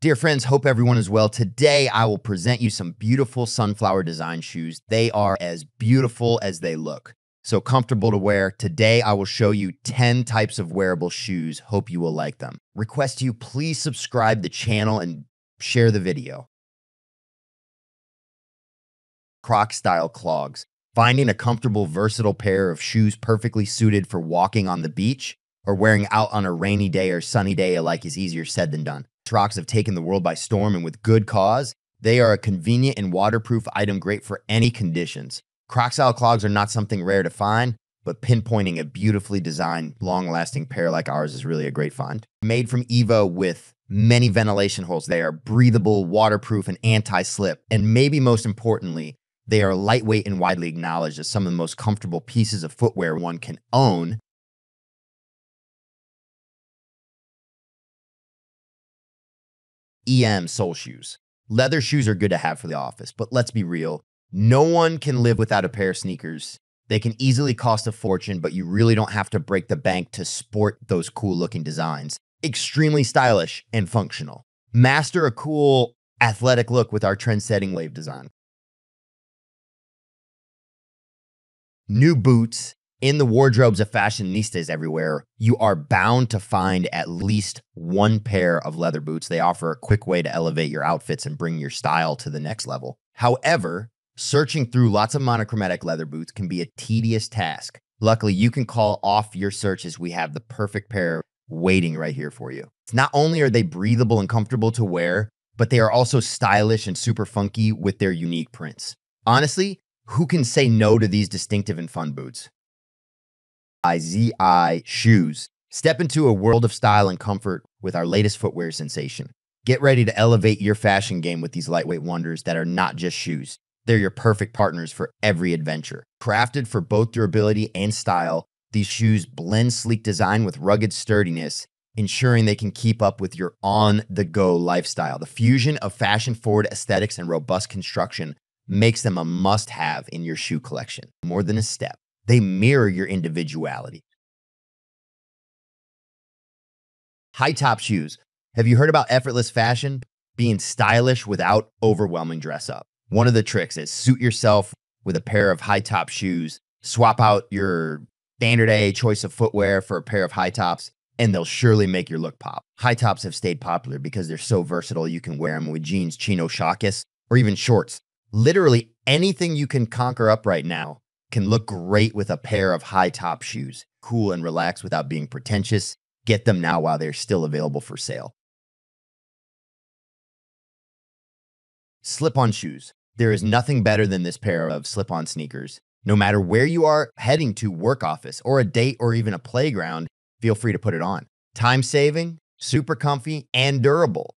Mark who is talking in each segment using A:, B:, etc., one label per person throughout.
A: Dear friends, hope everyone is well. Today, I will present you some beautiful sunflower design shoes. They are as beautiful as they look. So comfortable to wear. Today, I will show you 10 types of wearable shoes. Hope you will like them. Request you please subscribe the channel and share the video. Croc style clogs. Finding a comfortable, versatile pair of shoes perfectly suited for walking on the beach or wearing out on a rainy day or sunny day alike is easier said than done. Crocs have taken the world by storm and with good cause. They are a convenient and waterproof item great for any conditions. Croc style clogs are not something rare to find, but pinpointing a beautifully designed, long lasting pair like ours is really a great find. Made from EVA with many ventilation holes, they are breathable, waterproof, and anti slip. And maybe most importantly, they are lightweight and widely acknowledged as some of the most comfortable pieces of footwear one can own EM sole shoes. Leather shoes are good to have for the office, but let's be real. No one can live without a pair of sneakers. They can easily cost a fortune, but you really don't have to break the bank to sport those cool looking designs. Extremely stylish and functional. Master a cool athletic look with our trend setting wave design. New boots in the wardrobes of fashionistas everywhere, you are bound to find at least one pair of leather boots. They offer a quick way to elevate your outfits and bring your style to the next level. However, searching through lots of monochromatic leather boots can be a tedious task. Luckily, you can call off your searches. We have the perfect pair waiting right here for you. Not only are they breathable and comfortable to wear, but they are also stylish and super funky with their unique prints. Honestly, who can say no to these distinctive and fun boots? YEEZY shoes. Step into a world of style and comfort with our latest footwear sensation. Get ready to elevate your fashion game with these lightweight wonders that are not just shoes. They're your perfect partners for every adventure. Crafted for both durability and style, these shoes blend sleek design with rugged sturdiness, ensuring they can keep up with your on the go lifestyle. The fusion of fashion forward aesthetics and robust construction makes them a must have in your shoe collection. More than a step, they mirror your individuality. High top shoes. Have you heard about effortless fashion? Being stylish without overwhelming dress up. One of the tricks is suit yourself with a pair of high top shoes, swap out your standard A choice of footwear for a pair of high tops, and they'll surely make your look pop. High tops have stayed popular because they're so versatile. You can wear them with jeans, chino, shakis, or even shorts. Literally anything you can conquer up right now can look great with a pair of high top shoes. Cool and relaxed without being pretentious. Get them now while they're still available for sale. Slip on shoes. There is nothing better than this pair of slip on sneakers. No matter where you are heading to work office or a date or even a playground, feel free to put it on. Time saving, super comfy, and durable.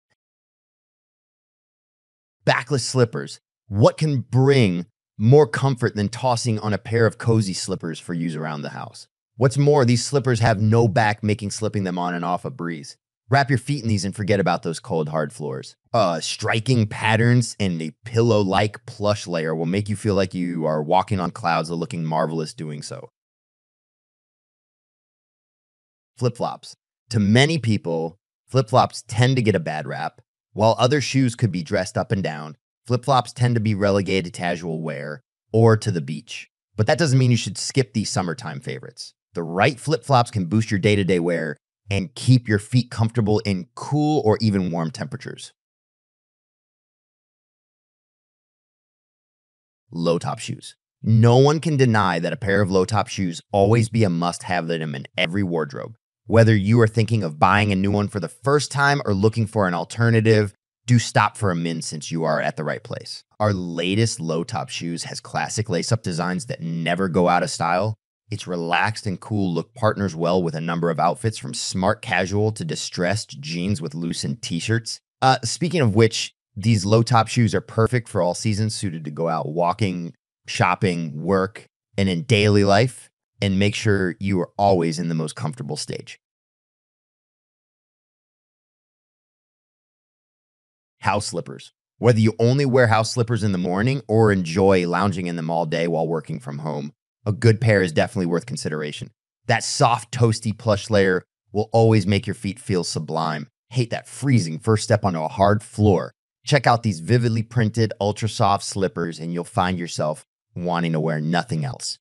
A: Backless slippers. What can bring more comfort than tossing on a pair of cozy slippers for use around the house. What's more, these slippers have no back, making slipping them on and off a breeze. Wrap your feet in these and forget about those cold, hard floors. Uh, striking patterns and a pillow like plush layer will make you feel like you are walking on clouds looking marvelous doing so. Flip flops. To many people, flip flops tend to get a bad rap. While other shoes could be dressed up and down, Flip flops tend to be relegated to casual wear or to the beach. But that doesn't mean you should skip these summertime favorites. The right flip flops can boost your day to day wear and keep your feet comfortable in cool or even warm temperatures. Low top shoes. No one can deny that a pair of low top shoes always be a must have item in every wardrobe. Whether you are thinking of buying a new one for the first time or looking for an alternative, do stop for a min since you are at the right place. Our latest low top shoes has classic lace up designs that never go out of style. Its relaxed and cool look partners well with a number of outfits from smart casual to distressed jeans with loosened t shirts. Uh, speaking of which, these low top shoes are perfect for all seasons, suited to go out walking, shopping, work, and in daily life, and make sure you are always in the most comfortable stage. House slippers. Whether you only wear house slippers in the morning or enjoy lounging in them all day while working from home, a good pair is definitely worth consideration. That soft, toasty plush layer will always make your feet feel sublime. hate that freezing first step onto a hard floor, check out these vividly printed ultra soft slippers and you'll find yourself wanting to wear nothing else.